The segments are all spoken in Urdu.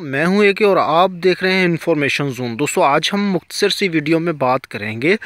میں ہوں ایک اور آپ دیکھ رہے ہیں انفارمیشن زون دوستو، آج ہم مختصر سی ویڈیو میں بات کریں گے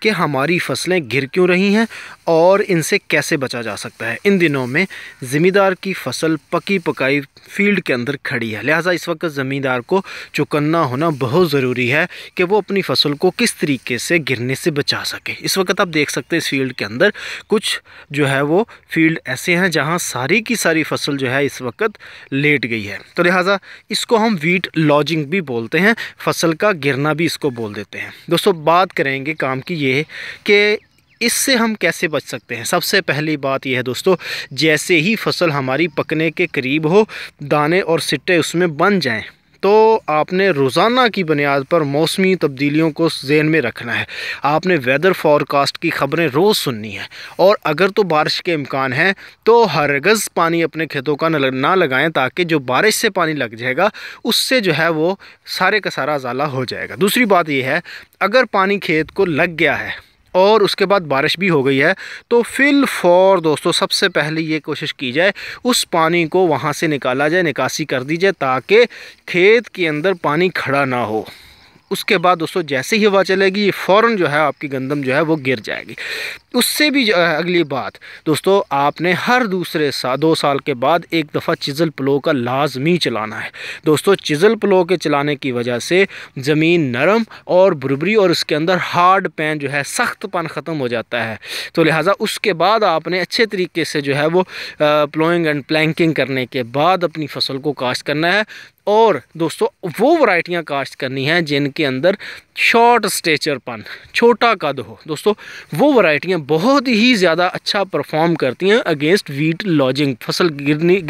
کہ ہماری فصلیں گر کیوں رہی ہیں اور ان سے کیسے بچا جا سکتا ہے۔ ان دنوں میں زمیندار کی فصل پکی پکائی فیلڈ کے اندر کھڑی ہے۔ لہٰذا اس وقت زمیندار کو چکنا ہونا بہت ضروری ہے کہ وہ اپنی فصل کو کس طریقے سے گرنے سے بچا سکے۔ اس وقت آپ دیکھ سکتے ہیں اس فیلڈ کے اندر کچھ جو ہے وہ فیلڈ ایسے ہیں جہاں ساری کی ساری فصل جو ہے اس وقت لیٹ گئی ہے۔ تو لہٰذا اس کو ہم ویٹ لاجنگ بھی بولتے ہیں، فصل کا گرنا بھی اس کو بول دیتے ہیں۔ دوستو، بات کریں گے کام کی یہ کہ اس سے ہم کیسے بچ سکتے ہیں۔ سب سے پہلی بات یہ ہے دوستو، جیسے ہی فصل ہماری پکنے کے قریب ہو، دانے اور سٹے اس میں بن جائیں۔ تو آپ نے روزانہ کی بنیاد پر موسمی تبدیلیوں کو ذہن میں رکھنا ہے۔ آپ نے ویدر فورکاسٹ کی خبریں روز سننی ہیں۔ اور اگر تو بارش کے امکان ہیں، تو ہرگز پانی اپنے کھیتوں کا نہ لگائیں تاکہ جو بارش سے پانی لگ جائے گا، اس سے جو ہے وہ سارے کا سارا ازالہ ہو جائے گا۔ دوسری بات یہ ہے، اگر پانی کھیت کو لگ گیا ہے اور اس کے بعد بارش بھی ہو گئی ہے۔ تو فل فور دوستو، سب سے پہلے یہ کوشش کی جائے، اس پانی کو وہاں سے نکالا جائے، نکاسی کر دی جائے تاکہ کھیت کے اندر پانی کھڑا نہ ہو۔ اس کے بعد دوستو جیسے ہی ہوا چلے گی، یہ فوراً جو ہے آپ کی گندم جو ہے وہ گر جائے گی۔ اس سے بھی اگلی بات۔ دوستو، آپ نے ہر دوسرے سال دو سال کے بعد ایک دفعہ چزل پلو کا لازمی چلانا ہے۔ دوستو، چزل پلو کے چلانے کی وجہ سے زمین نرم اور بربری اور اس کے اندر ہارڈ پین جو ہے سخت پن ختم ہو جاتا ہے۔ تو لہٰذا اس کے بعد آپ نے اچھے طریقے سے جو ہے وہ پلوئنگ اینڈ پلینکنگ کرنے کے بعد اپنی فصل کو کاشت کرنا ہے۔ اور دوستو، وہ ورائٹیاں کاشت کرنی ہیں جن کے اندر شارٹ سٹیچر پن، چھوٹا قد ہو۔ دوستو، وہ ورائٹیاں بہت ہی زیادہ اچھا پرفارم کرتی ہیں اگینسٹ ویٹ لاجنگ۔ فصل گرنی،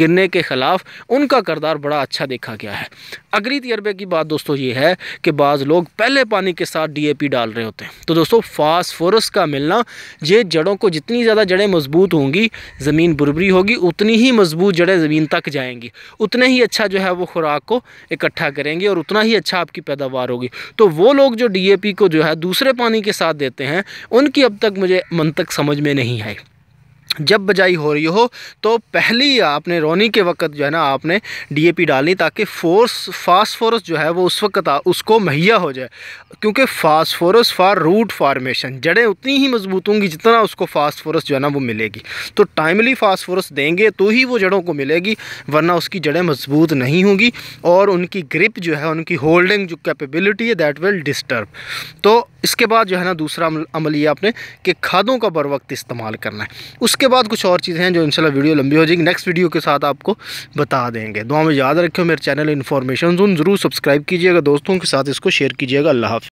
گرنے کے خلاف ان کا کردار بڑا اچھا دیکھا گیا ہے۔ اگلی تجربے کی بات دوستو یہ ہے کہ بعض لوگ پہلے پانی کے ساتھ ڈی اے پی ڈال رہے ہوتے ہیں۔ تو دوستو، فاسفورس کا ملنا، یہ جڑوں کو جتنی زیادہ جڑیں مضبوط ہوں گی، زمین بربری ہوگی، اتنی ہی مضبوط جڑیں زمین تک جائیں گی۔ اتنے ہی اچھا جو ہے وہ خوراک کو اکٹھا کریں گے اور اتنا ہی اچھا آپ کی پیداوار ہوگی۔ تو وہ لوگ جو ڈی اے پی کو جو ہے دوسرے پانی کے ساتھ دیتے ہیں، ان کی اب تک مجھے منطق سمجھ میں نہیں آئی۔ جب بجائی ہو رہی ہو، تو پہلی آپ نے رونی کے وقت جو ہے نا، آپ نے ڈی اے پی ڈالنی تاکہ فورس، فاسفورس جو ہے وہ اس وقت اس کو مہیا ہو جائے۔ کیونکہ فاسفورس فار روٹ فارمیشن، جڑیں اتنی ہی مضبوط ہوں گی جتنا اس کو فاسفورس جو ہے نا وہ ملے گی۔ تو ٹائملی فاسفورس دیں گے تو ہی وہ جڑوں کو ملے گی، ورنہ اس کی جڑیں مضبوط نہیں ہوں گی اور ان کی گرپ جو ہے، ان کی ہولڈنگ جو کیپیبلٹی ہے دیٹ ول ڈسٹرب تو اس کے بعد جو ہے نا، دوسرا عمل یہ آپ نے کہ کھادوں کا بر وقت استعمال کرنا ہے۔ اس کے کے بعد کچھ اور چیزیں ہیں جو انشاءاللہ ویڈیو لمبی ہو جائے گی۔ نیکسٹ ویڈیو کے ساتھ آپ کو بتا دیں گے۔ دعا میں یاد رکھیں میرے چینل انفارمیشن زون ضرور سبسکرائب کیجیے۔ گا دوستوں کے ساتھ اس کو شیئر کیجیے گا۔ اللہ حافظ۔